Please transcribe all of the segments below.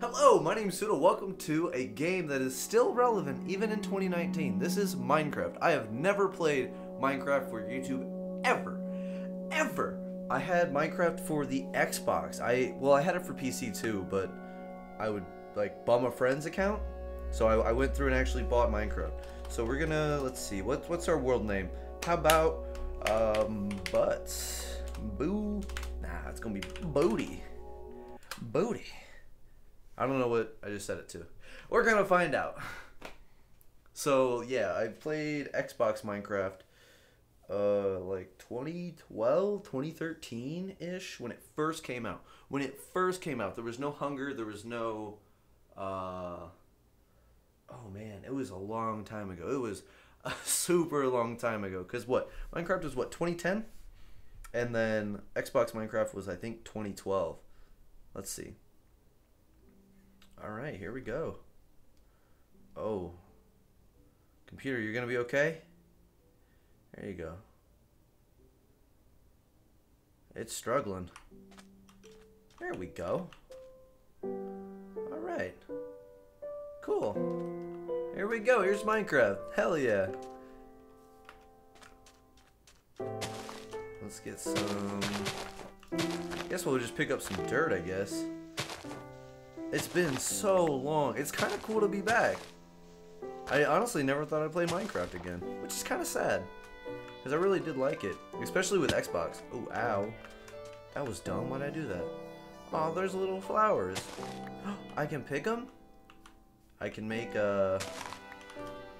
Hello, my name is Huta. Welcome to a game that is still relevant even in 2019. This is Minecraft. I have never played Minecraft for YouTube ever. Ever. I had Minecraft for the Xbox. I well, I had it for PC too, but I would like bum a friend's account. So I, I went through and actually bought Minecraft. So we're gonna let's see, what what's our world name? How about um butts? Boo Nah, it's gonna be booty. Booty. I don't know what I just said it to. We're gonna find out. So yeah, I played Xbox Minecraft uh like 2012, 2013 ish when it first came out. When it first came out, there was no hunger, there was no uh oh man, it was a long time ago. It was a super long time ago. Cause what Minecraft was what 2010, and then Xbox Minecraft was I think 2012. Let's see. All right, here we go. Oh. Computer, you're going to be okay? There you go. It's struggling. There we go. All right. Cool. Here we go. Here's Minecraft. Hell yeah. Let's get some... I guess we'll just pick up some dirt, I guess. It's been so long. It's kind of cool to be back. I honestly never thought I'd play Minecraft again, which is kind of sad. Because I really did like it, especially with Xbox. Oh, ow. That was dumb. Why'd I do that? Oh, there's little flowers. I can pick them? I can make, uh,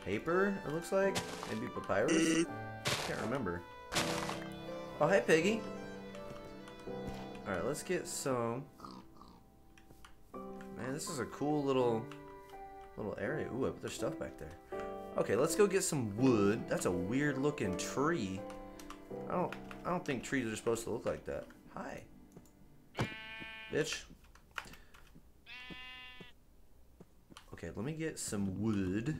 paper, it looks like? Maybe papyrus? Can't remember. Oh, hey, Piggy. Alright, let's get some Man, this is a cool little little area. Ooh, I put there's stuff back there. Okay, let's go get some wood. That's a weird looking tree. I don't I don't think trees are supposed to look like that. Hi. Bitch. Okay, let me get some wood.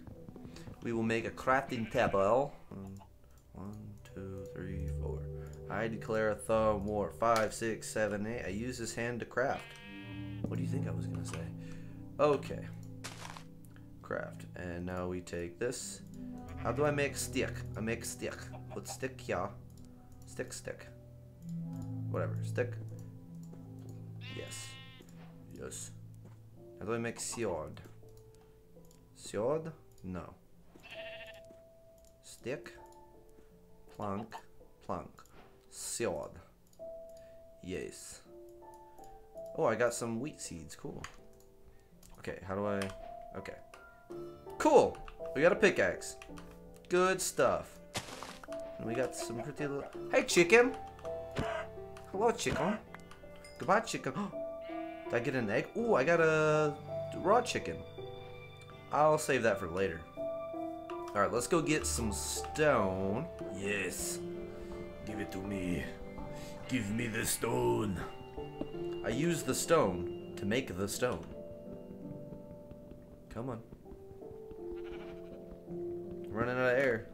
We will make a crafting table. One, two, three, four. I declare a thumb war. Five, six, seven, eight. I use this hand to craft. Okay. Craft. And now we take this. How do I make stick? I make stick. Put stick here. Stick, stick. Whatever. Stick. Yes. Yes. How do I make sword? Sword? No. Stick. Plank. Plank. Sword. Yes. Oh, I got some wheat seeds. Cool. Okay, how do I... Okay. Cool! We got a pickaxe. Good stuff. And we got some pretty little... Hey, chicken! Hello, chicken. Goodbye, chicken. Did I get an egg? Ooh, I got a raw chicken. I'll save that for later. Alright, let's go get some stone. Yes. Give it to me. Give me the stone. I use the stone to make the stone. Come on. running out of air.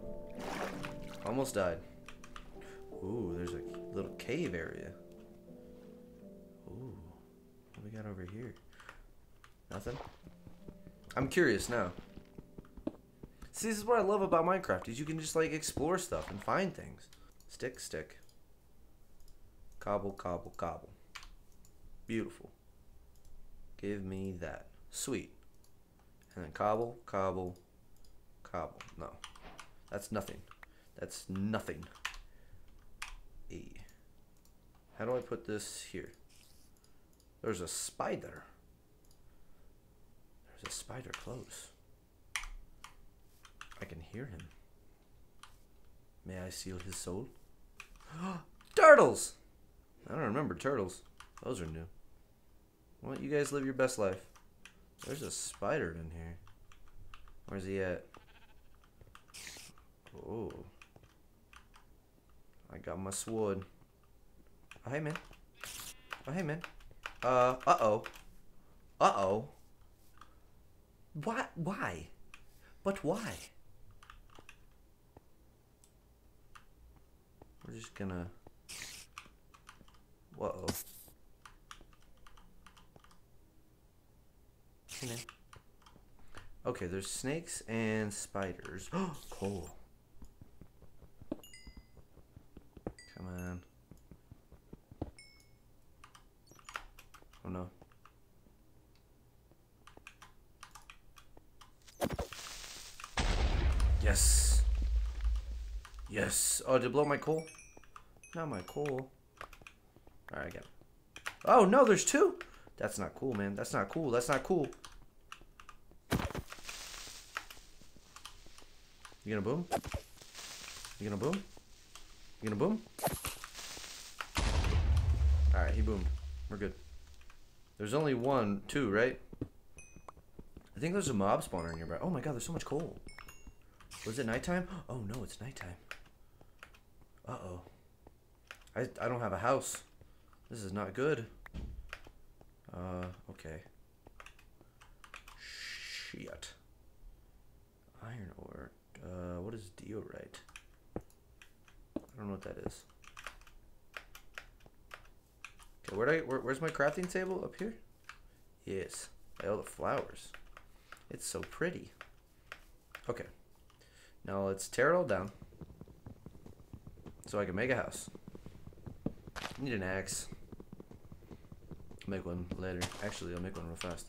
Almost died. Ooh, there's a little cave area. Ooh, what we got over here? Nothing? I'm curious now. See, this is what I love about Minecraft, is you can just, like, explore stuff and find things. Stick, stick. Cobble, cobble, cobble. Beautiful. Give me that. Sweet. And then cobble, cobble, cobble. No. That's nothing. That's nothing. E. How do I put this here? There's a spider. There's a spider close. I can hear him. May I seal his soul? turtles! I don't remember turtles. Those are new. Don't you guys live your best life? There's a spider in here. Where's he at? Oh. I got my sword. Oh, hey, man. Oh, hey, man. Uh, uh-oh. Uh-oh. What? Why? But why? We're just gonna... Uh-oh. Okay, there's snakes and spiders. Oh, coal. Come on. Oh no. Yes. Yes. Oh, did it blow my coal? Not my coal. Alright, I got it. Oh, no, there's two? That's not cool, man. That's not cool. That's not cool. You gonna boom? You gonna boom? You gonna boom? Alright, he boomed. We're good. There's only one, two, right? I think there's a mob spawner nearby. Oh my god, there's so much coal. Was it nighttime? Oh no, it's nighttime. Uh-oh. I, I don't have a house. This is not good. Uh, okay. Shit. Iron ore. Uh, what is diorite? I don't know what that is. Okay, where I, where, where's my crafting table? Up here? Yes. By all the flowers. It's so pretty. Okay. Now let's tear it all down. So I can make a house. Need an axe. Make one later. Actually, I'll make one real fast.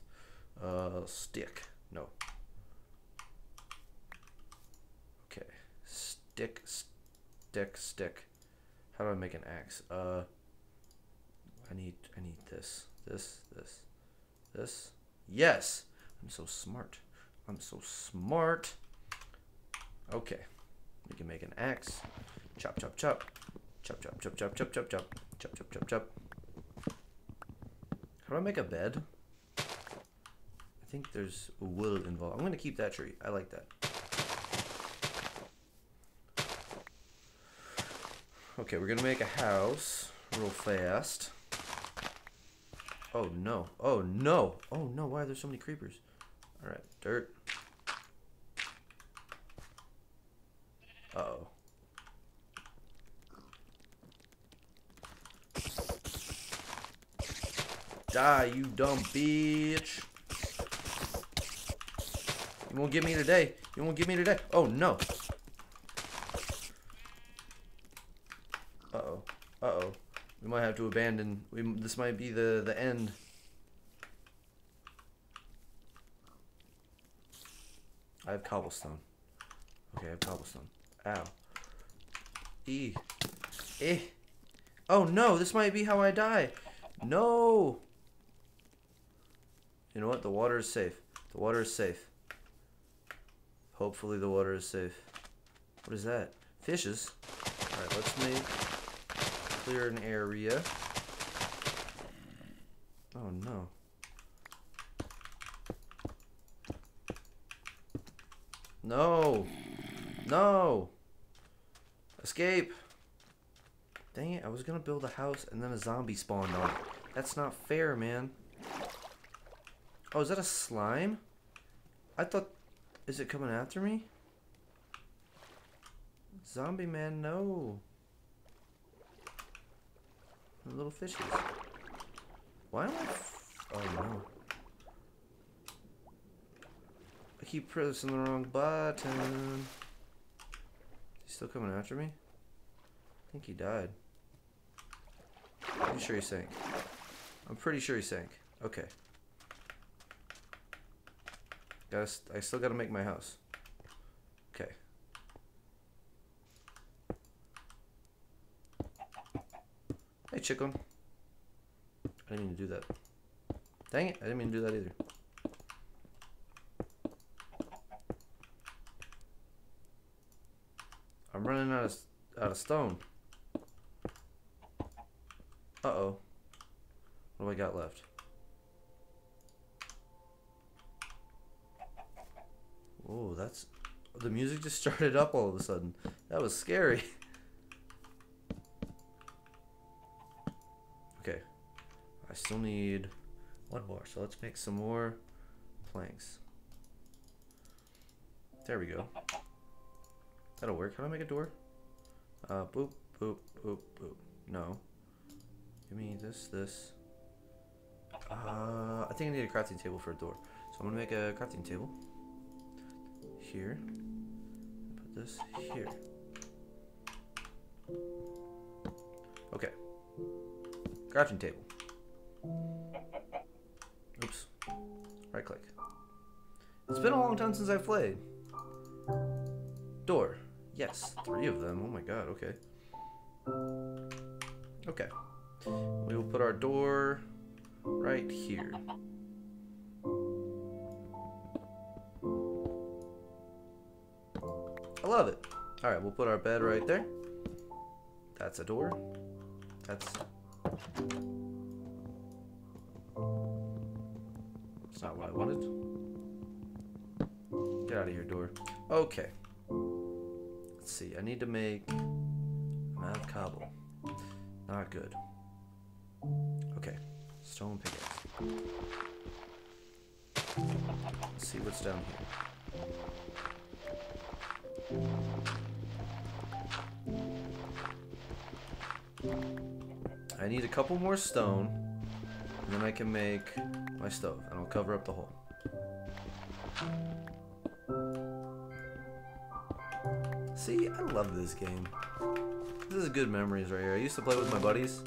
Uh, stick. No. Okay. Stick, stick, stick. stick. How do I make an axe? Uh, I need, I need this, this, this, this. Yes! I'm so smart. I'm so smart. Okay. We can make an axe. Chop, chop, chop. Chop, chop, chop, chop, chop, chop, chop. Chop, chop, chop, chop. How do I make a bed? I think there's wood involved. I'm going to keep that tree. I like that. Okay, we're to make a house real fast. Oh, no. Oh, no. Oh, no. Why are there so many creepers? All right, dirt. Uh-oh. Die, you dumb bitch. You won't get me today. You won't get me today. Oh, no. Uh-oh. Uh-oh. We might have to abandon. We, this might be the, the end. I have cobblestone. Okay, I have cobblestone. Ow. E. Eh. Oh no, this might be how I die. No. You know what? The water is safe. The water is safe. Hopefully the water is safe. What is that? Fishes. Alright, let's make clear an area. Oh no. No. No. Escape. Dang it, I was gonna build a house and then a zombie spawned on it. That's not fair, man. Oh, is that a slime? I thought... Is it coming after me? Zombie man, no. Little fishes. Why am I... oh, no. I keep pressing the wrong button. He's still coming after me? I think he died. I'm sure he sank. I'm pretty sure he sank. Okay. Gotta, I still gotta make my house. Okay. Hey, chicken. I didn't mean to do that. Dang it, I didn't mean to do that either. I'm running out of out of stone. Uh oh. What do I got left? Oh, that's the music just started up all of a sudden. That was scary. okay. I still need one more. So let's make some more planks. There we go. That'll work. How do I make a door? Uh, boop, boop, boop, boop. No. Give me this, this. Uh, I think I need a crafting table for a door. So I'm gonna make a crafting table. Here. Put this here. Okay. Crafting table. Oops. Right click. It's been a long time since I've played. Door. Yes, three of them. Oh my god, okay. Okay. We will put our door right here. I love it. Alright, we'll put our bed right there. That's a door. That's... That's not what I wanted. Get out of here, door. Okay. Let's see, I need to make... I'm cobble. Not good. Okay, stone pickaxe. Let's see what's down here. I need a couple more stone, and then I can make my stove, and I'll cover up the hole. See, I love this game. This is good memories right here. I used to play with my buddies,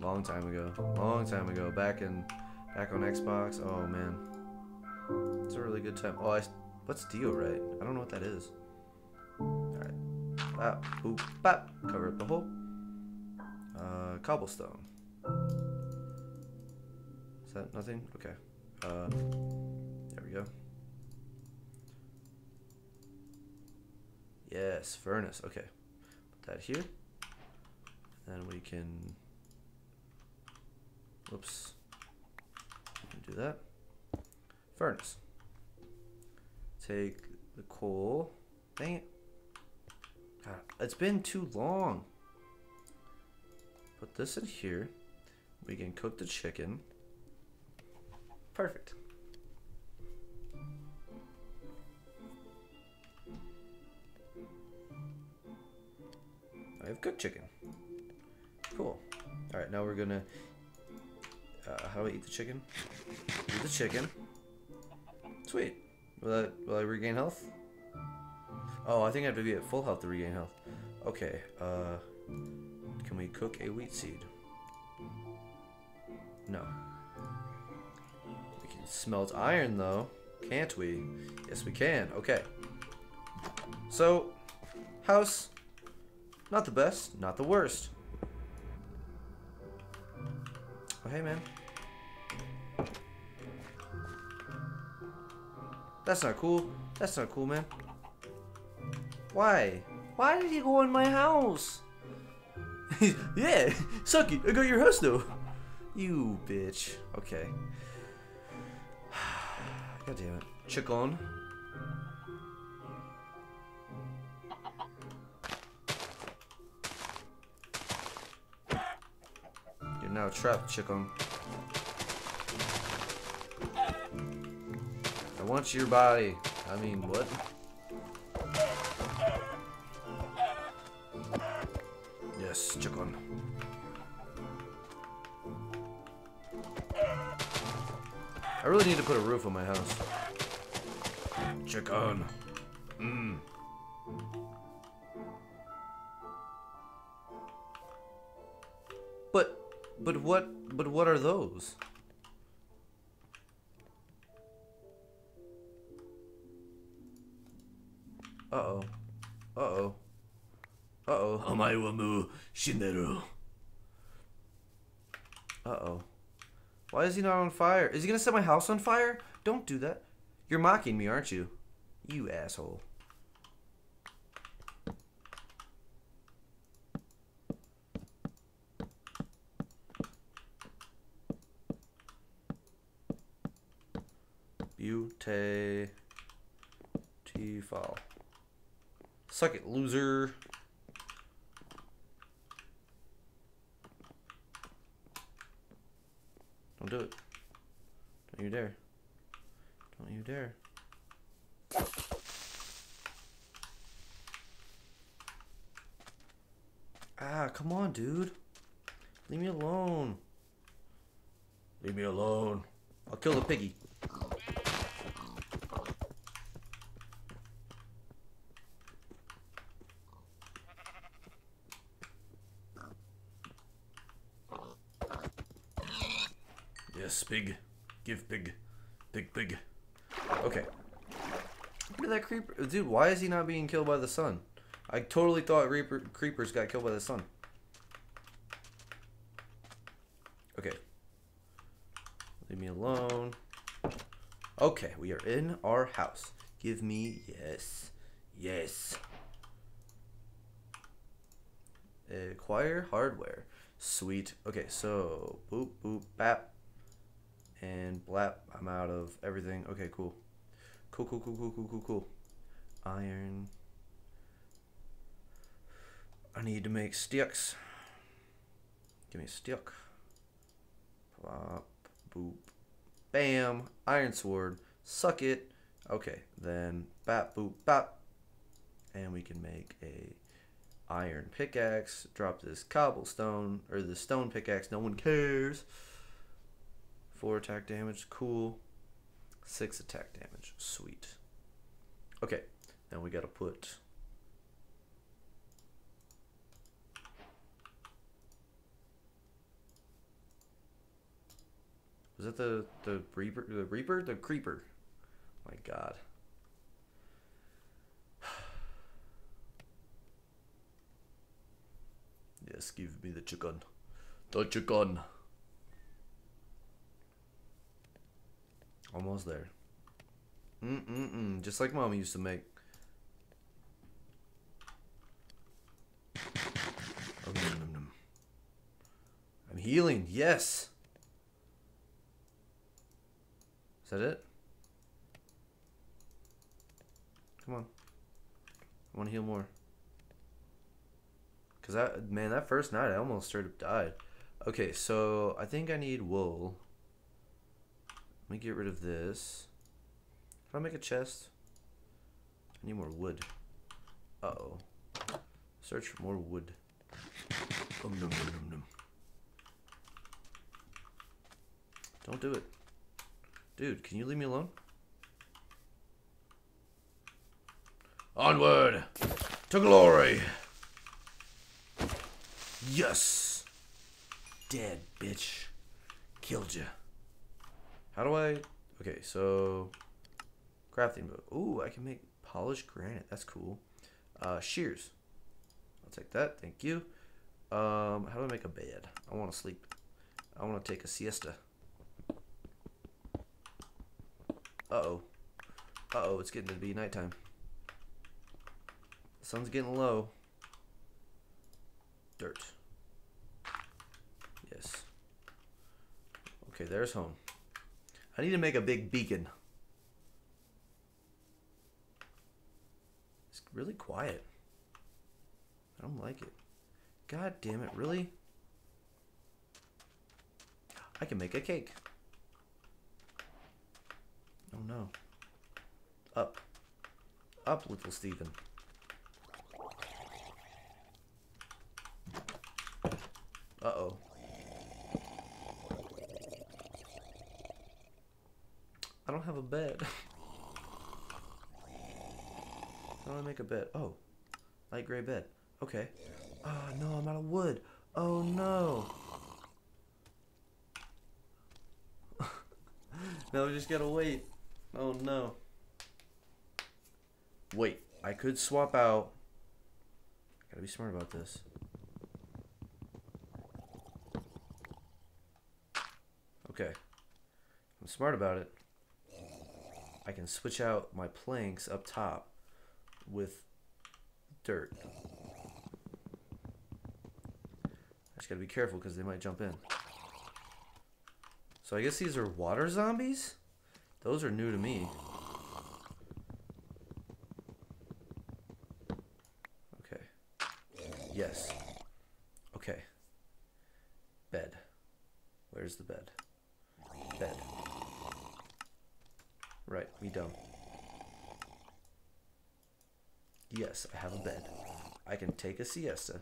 long time ago, long time ago, back in, back on Xbox. Oh man, it's a really good time. Oh, I, what's diorite? I don't know what that is. All right, bop, boop, bop. Cover up the hole. Uh, cobblestone. That nothing? Okay. Uh, there we go. Yes, furnace. Okay. Put that here. Then we can. Whoops. Do that. Furnace. Take the coal. Dang it. God, it's been too long. Put this in here. We can cook the chicken. Perfect. I have cooked chicken. Cool. Alright, now we're gonna... Uh, how do I eat the chicken? Eat the chicken. Sweet. Will I, will I regain health? Oh, I think I have to be at full health to regain health. Okay, uh... Can we cook a wheat seed? No. Smelt iron, though. Can't we? Yes, we can. Okay. So, house, not the best, not the worst. Oh, hey, man. That's not cool. That's not cool, man. Why? Why did you go in my house? yeah, Sucky, I got your house though. You bitch. Okay. God damn it. Chicken. You're now trapped, chicken. I want your body. I mean, what? I really need to put a roof on my house. Chicken. Mmm. But, but what, but what are those? Uh-oh. Uh-oh. Uh-oh. Omae wa mu shineru. Uh-oh. Why is he not on fire? Is he gonna set my house on fire? Don't do that. You're mocking me, aren't you? You asshole. Beautiful. Suck it, loser. Don't do it. Don't you dare. Don't you dare. Ah, come on, dude. Leave me alone. I'll kill the piggy. Yes, pig. Give pig. Pig, pig. Okay. Look at that creeper. Dude, why is he not being killed by the sun? I totally thought creeper, creepers got killed by the sun. Okay. Leave me alone. Okay, we are in our house. Give me yes. Yes. Acquire hardware. Sweet. Okay, so boop boop bap and blap. I'm out of everything. Okay, cool. Cool, cool, cool, cool, cool, cool, cool. Iron. I need to make sticks. Give me a stick. Plop, boop, bam. Iron sword. Suck it. Okay, then bap, boop, bap. And we can make a iron pickaxe. Drop this cobblestone, or the stone pickaxe. No one cares. Four attack damage. Cool. Six attack damage. Sweet. Okay, then we gotta put Was that the the reaper the reaper the creeper? My God. yes, give me the chicken. The chicken. Almost there. Mm mm mm. Just like mom used to make. Oh, num, num, num. I'm healing. Yes. Is that it? Come on. I want to heal more. Cause that man, that first night I almost straight up died. Okay, so I think I need wool. Let me get rid of this. Can I make a chest? I need more wood. Uh oh. Search for more wood. Um, num, num, num. Don't do it. Dude, can you leave me alone? Onward to glory. Yes. Dead, bitch. Killed you. How do I... Okay, so... Crafting book. Ooh, I can make polished granite. That's cool. Uh, shears. I'll take that. Thank you. Um, how do I make a bed? I want to sleep. I want to take a siesta. Uh-oh. Uh-oh, it's getting to be nighttime. Sun's getting low. Dirt. Yes. Okay, there's home. I need to make a big beacon. It's really quiet. I don't like it. God damn it, really? I can make a cake. Oh no. Up. Up, little Stephen. Uh-oh. I don't have a bed. How do I make a bed? Oh. Light gray bed. Okay. Oh no, I'm out of wood. Oh no. now we just gotta wait. Oh no. Wait, I could swap out. Gotta be smart about this. Okay. I'm smart about it. I can switch out my planks up top with dirt. I just gotta be careful because they might jump in. So I guess these are water zombies? Those are new to me. Okay. Yes. Okay. Bed. Where's the bed? Bed. Right. Yes, I have a bed. I can take a siesta.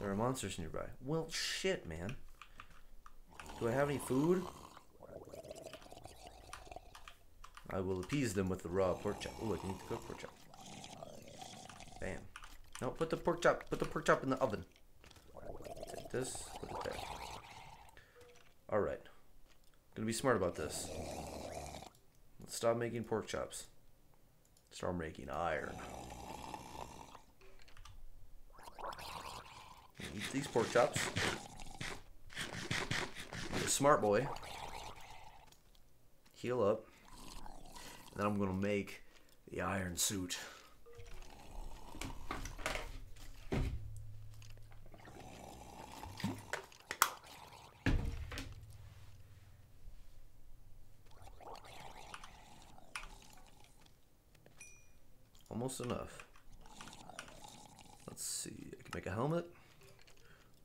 There are monsters nearby. Well, shit, man. Do I have any food? I will appease them with the raw pork chop. Oh, I need the cooked pork chop. Bam. No, put the pork chop. Put the pork chop in the oven. Take this. Put it there. All right. Gonna be smart about this. Stop making pork chops. Start making iron. Eat these pork chops. Smart boy. Heal up. And then I'm gonna make the iron suit. Enough. Let's see. I can make a helmet.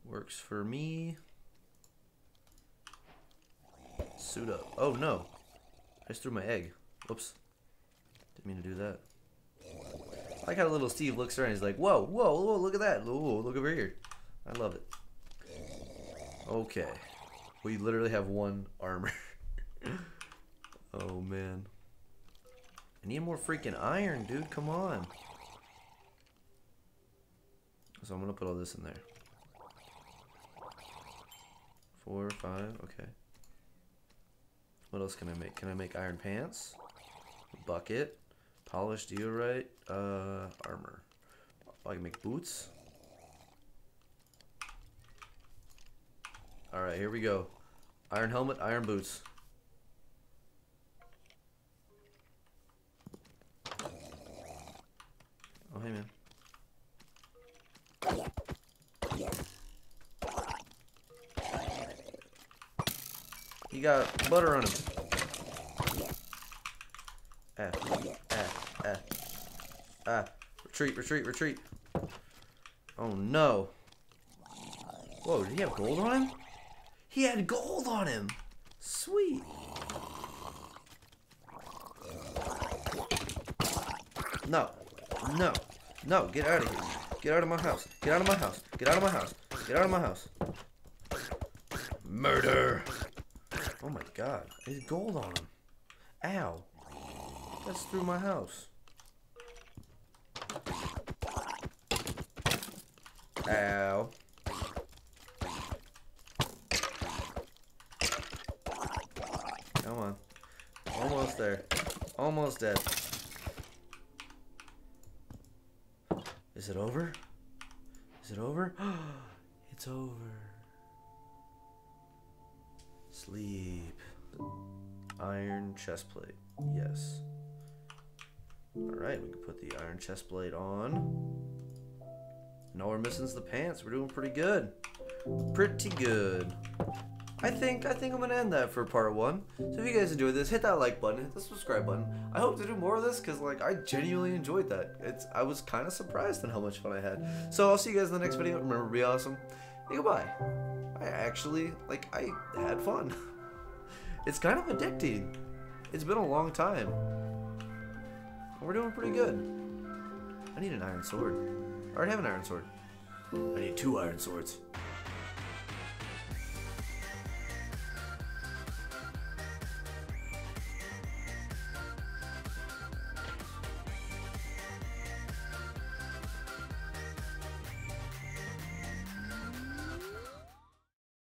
Works for me. Suit up. Oh no. I just threw my egg. Whoops. Didn't mean to do that. I like how little Steve looks around. He's like, whoa, whoa, whoa, look at that. Whoa, look over here. I love it. Okay. We literally have one armor. oh man. I need more freaking iron, dude. Come on. So I'm gonna put all this in there. Four, five, okay. What else can I make? Can I make iron pants? Bucket, polished diorite, uh, armor. I can make boots. Alright, here we go. Iron helmet, iron boots. Hey, man. He got butter on him. Ah, ah, ah, ah. Retreat, retreat, retreat. Oh no. Whoa, did he have gold on him? He had gold on him. Sweet. No. No. No, get out of here. Get out of my house. Get out of my house. Get out of my house. Get out of my house. Murder. Oh my god. There's gold on him. Ow. That's through my house. Ow. Come on. Almost there. Almost dead. Is it over? Is it over? it's over. Sleep. Iron chest plate. Yes. Alright, we can put the iron chest plate on. Now we're missing the pants. We're doing pretty good. Pretty good. I think I think I'm gonna end that for part one. So if you guys enjoyed this, hit that like button, hit the subscribe button. I hope to do more of this because like I genuinely enjoyed that. It's I was kind of surprised at how much fun I had. So I'll see you guys in the next video. Remember, be awesome. Hey, goodbye. I actually like I had fun. It's kind of addicting. It's been a long time. We're doing pretty good. I need an iron sword. I already have an iron sword. I need two iron swords.